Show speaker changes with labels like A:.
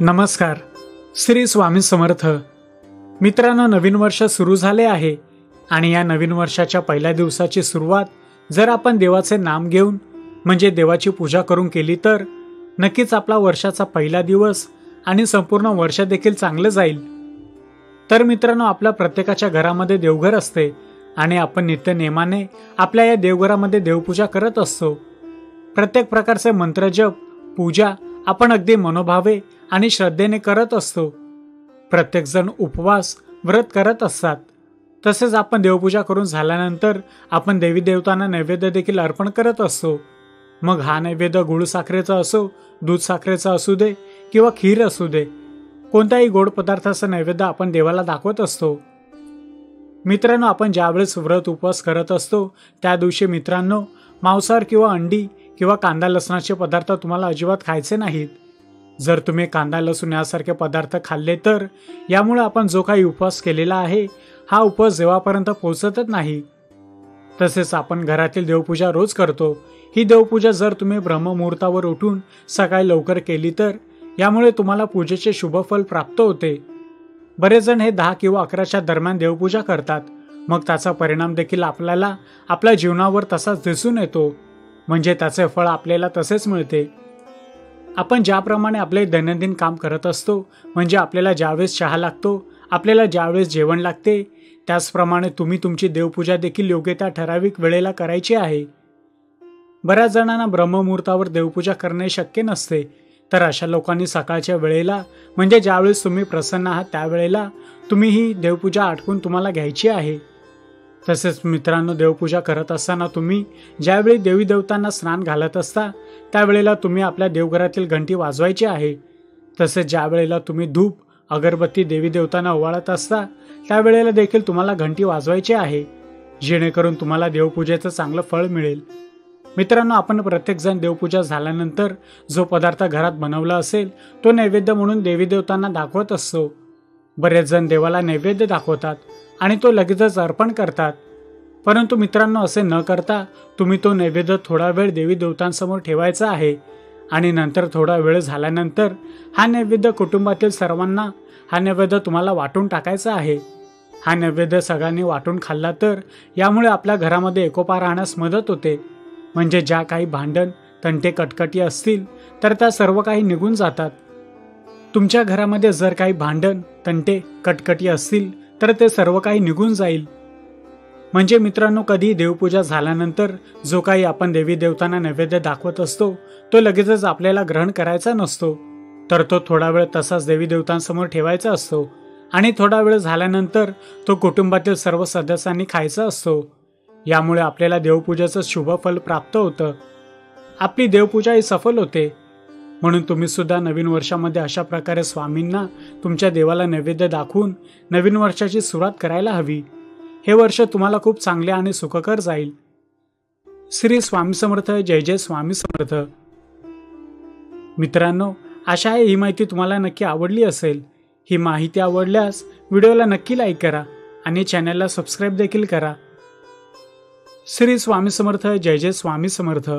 A: नमस्कार. श्री स्वामी समर्थ. मित्रांनो नवीन वर्ष सुरू झाले आहे आणि या नवीन वर्षाच्या पहिल्या दिवसाची सुरुवात जर आपण देवाचे नाम घेऊन म्हणजे देवाची पूजा करून केली तर नक्कीच आपला वर्षाचा पहिला दिवस आणि संपूर्ण वर्ष देखील चांगलं जाईल. तर मित्रांनो आपल्या प्रत्येकाच्या घरामध्ये देवघर असते. आणि आपण नित्य नेमाने आपल्या या देवघरामध्ये देवपूजा करत असतो. प्रत्येक प्रकारचे मंत्रजप पूजा आपण अगदी मनोभावे आणि श्रद्धेने करत असतो. प्रत्येकजण उपवास व्रत करत असतात. तसेच आपण देवपूजा करून झाल्यानंतर आपण देवी देवतांना नैवेद्य देखील अर्पण करत असतो. मग हा नैवेद्य गुळ साखरेचा असो दूध साखरेचा असू दे किंवा खीर असू दे कोणत्याही गोड पदार्थाचा नैवेद्य आपण देवाला दाखवत असतो. मित्रांनो आपण ज्यावेळेस व्रत उपवास करत असतो त्या दिवशी मित्रांनो मांसाहार किंवा अंडी किंवा कांदा लसणाचे पदार्थ तुम्हाला अजिबात खायचे नाहीत. जर तुम्ही कांदा लसूण यासारखे पदार्थ खाल्ले तर यामुळे आपण जो काही उपवास केलेला आहे हा उपवास जेव्हापर्यंत पोहोचतच नाही. तसेच आपण घरातील देवपूजा रोज करतो. ही देवपूजा जर तुम्ही ब्रह्ममुहूर्तावर उठून सकाळी लवकर केली तर यामुळे तुम्हाला पूजेचे शुभफल प्राप्त होते. बरेच जण हे दहा किंवा अकराच्या दरम्यान देवपूजा करतात. मग त्याचा परिणाम देखील आपल्याला आपल्या जीवनावर तसाच दिसून येतो. म्हणजे त्याचे फळ आपल्याला तसेच मिळते. आपण ज्याप्रमाणे आपले दैनंदिन काम करत असतो म्हणजे आपल्याला ज्यावेळेस चहा लागतो आपल्याला ज्यावेळेस जेवण लागते त्याचप्रमाणे तुम्ही तुमची देवपूजा देखील योग्य त्या ठराविक वेळेला करायची आहे. बऱ्याच जणांना ब्रह्ममुहूर्तावर देवपूजा करणे शक्य नसते. तर अशा लोकांनी सकाळच्या वेळेला म्हणजे ज्यावेळेस तुम्ही प्रसन्न आहात त्यावेळेला तुम्ही ही देवपूजा आटकून तुम्हाला घ्यायची आहे. तसेच मित्रांनो देवपूजा करत असताना तुम्ही ज्यावेळी देवी देवतांना स्नान घालत असता त्यावेळेला तुम्ही आपल्या देवघरातील घंटी वाजवायची आहे. तसेच ज्या वेळेला तुम्ही धूप अगरबत्ती देवी देवतांना ओवाळत असता त्यावेळेला देखील तुम्हाला घंटी वाजवायची आहे. जेणेकरून तुम्हाला देवपूजेचं चांगलं फळ मिळेल. मित्रांनो आपण प्रत्येकजण देवपूजा झाल्यानंतर जो पदार्थ घरात बनवला असेल तो नैवेद्य म्हणून देवी देवतांना दाखवत असतो. बरेच जण देवाला नैवेद्य दाखवतात आणि तो लगेचच अर्पण करतात. परंतु मित्रांनो असे न करता तुम्ही तो नैवेद्य थोडा वेळ देवी देवतांसमोर ठेवायचा आहे आणि नंतर थोडा वेळ झाल्यानंतर हा नैवेद्य कुटुंबातील सर्वांना हा नैवेद्य तुम्हाला वाटून टाकायचा आहे. हा नैवेद्य सगळ्यांनी वाटून खाल्ला तर यामुळे आपल्या घरामध्ये एकोपा राहण्यास मदत होते. म्हणजे ज्या काही भांडण तंटे कटकटी असतील तर त्या सर्व काही निघून जातात. तुमच्या घरामध्ये जर काही भांडण तंटे कटकटी असतील तर ते सर्व काही निघून जाईल. म्हणजे मित्रांनो कधी देवपूजा झाल्यानंतर जो काही आपण देवी देवतांना नैवेद्य दाखवत असतो तो लगेचच आपल्याला ग्रहण करायचा नसतो. तर तो थोडा वेळ तसाच देवी देवतांसमोर ठेवायचा असतो. आणि थोडा वेळ झाल्यानंतर तो कुटुंबातील सर्व सदस्यांनी खायचा असतो. यामुळे आपल्याला देवपूजेचं शुभफल प्राप्त होतं. आपली देवपूजा ही सफल होते. म्हणून तुम्ही सुद्धा नवीन वर्षामध्ये अशा प्रकारे स्वामींना तुमच्या देवाला नैवेद्य दाखवून नवीन वर्षाची सुरुवात करायला हवी. हे वर्ष तुम्हाला खूप चांगले आणि सुखकर जाईल. श्री स्वामी समर्थ जय जय स्वामी समर्थ. मित्रांनो आशा आहे ही माहिती तुम्हाला नक्की आवडली असेल. ही माहिती आवडल्यास व्हिडिओला नक्की लाईक करा आणि चॅनलला सबस्क्राईब देखील करा. श्री स्वामी समर्थ जय जय स्वामी समर्थ.